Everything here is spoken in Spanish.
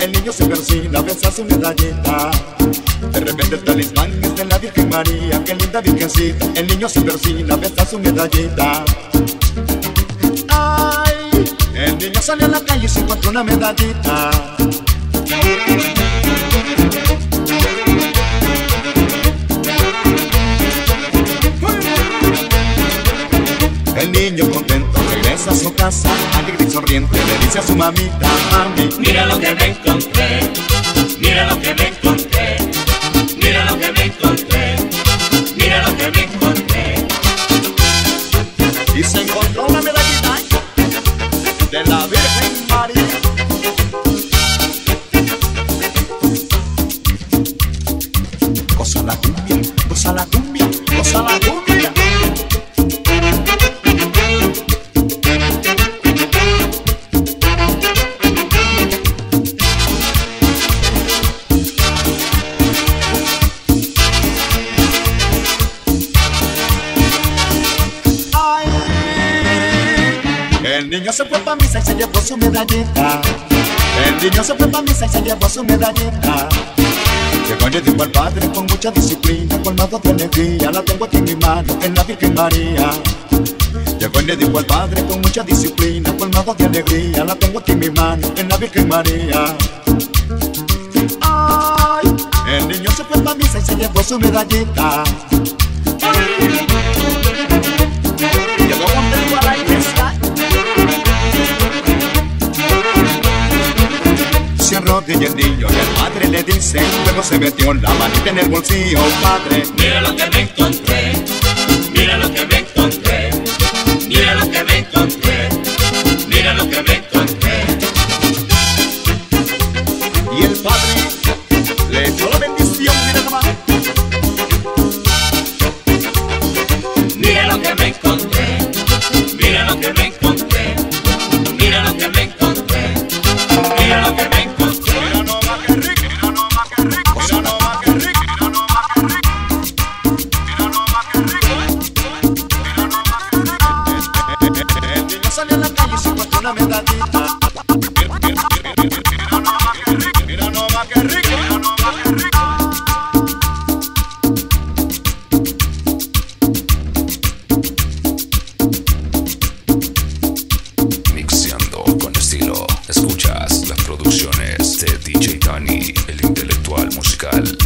el niño se persina, besa su medallita. De repente el talismán es de la Virgen María, qué linda virgencita, el niño se persina, besa su medallita. Ay, el niño sale a la calle y se encuentra una medallita. A su casa, alegre y sonriente, le dice a su mamita, mami, mira lo que me encontré, mira lo que me encontré, mira lo que me encontré, mira lo que me encontré. Y se encontró niño se fue pa' misa y se llevó su medallita. El niño se fue pa' misa y se llevó su medallita. Llegó y dijo al padre con mucha disciplina, colmado de alegría, la tengo aquí en mi mano, en la Virgen María. Llegó y le dijo al padre con mucha disciplina, colmado de alegría, la tengo aquí en mi mano, en la Virgen María. Ay, el niño se fue pa' misa y se llevó su medallita. Arrodilla el niño y el padre le dice Luego se metió la manita en el bolsillo, padre. Mira lo que me encontré, Salió a la calle y se encontró una medallita Mira nomás qué rico, mira qué rico qué rico Mixeando con estilo. Escuchas las producciones de DJ Tani, el intelectual musical.